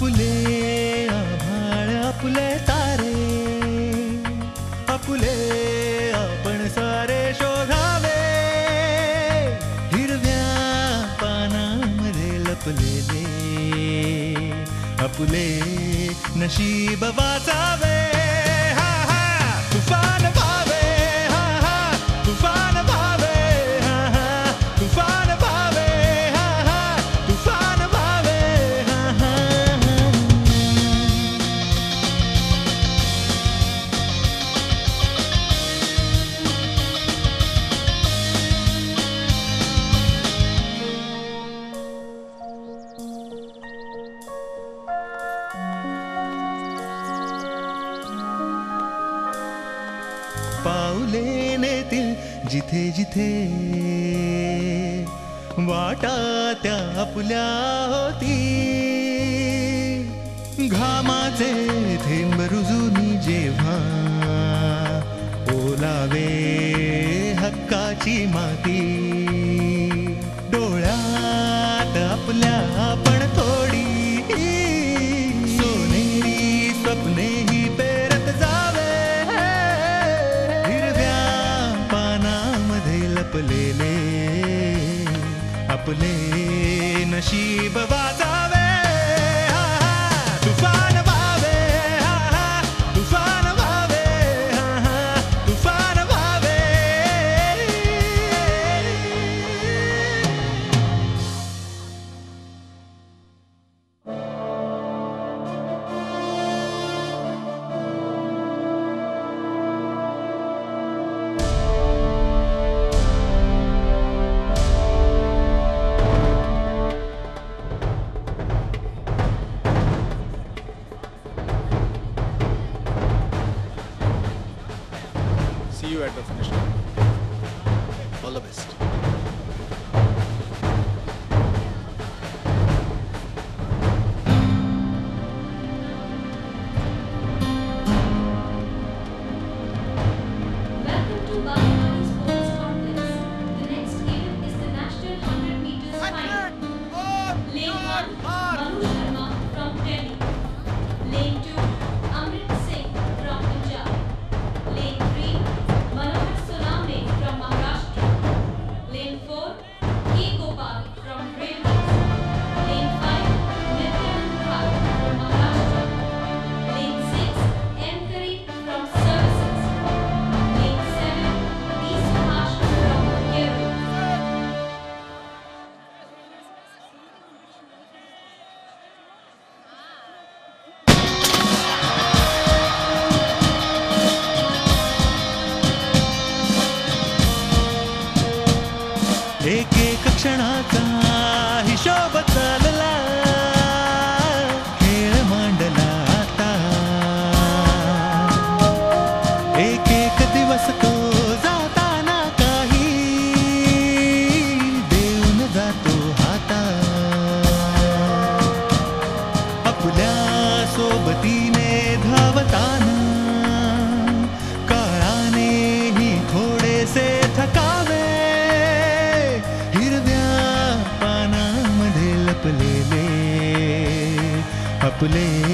आपुले आभाळ आपुले तारे. आपुले आपण सारे शोधावे. हिरव्या पानामध्ये लपलेले. आपुले नशीब वाचावे. पाऊले नेतील जिथे जिथे. वाटा त्या आपल्या होती. घामाचे थेंब रुजुनी जेव्हा ओलावे हक्काची माती. आपले नशीब वाचा. You at the finish line. एक एक क्षणाचा हिशोब चालला. खेळ मांडला आता. एक एक दिवस तो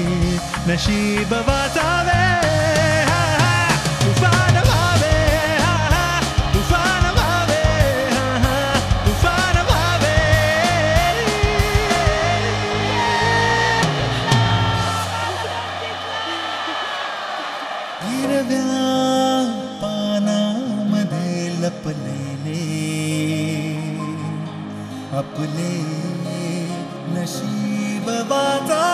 नशीब वाचावे हा, हा. तुफान व्हावे हा, हा. तुफान व्हावे हा, हा. तुफान व्हावे हिरव्या पानामध्ये लपलेले आपले नशीब वाचावे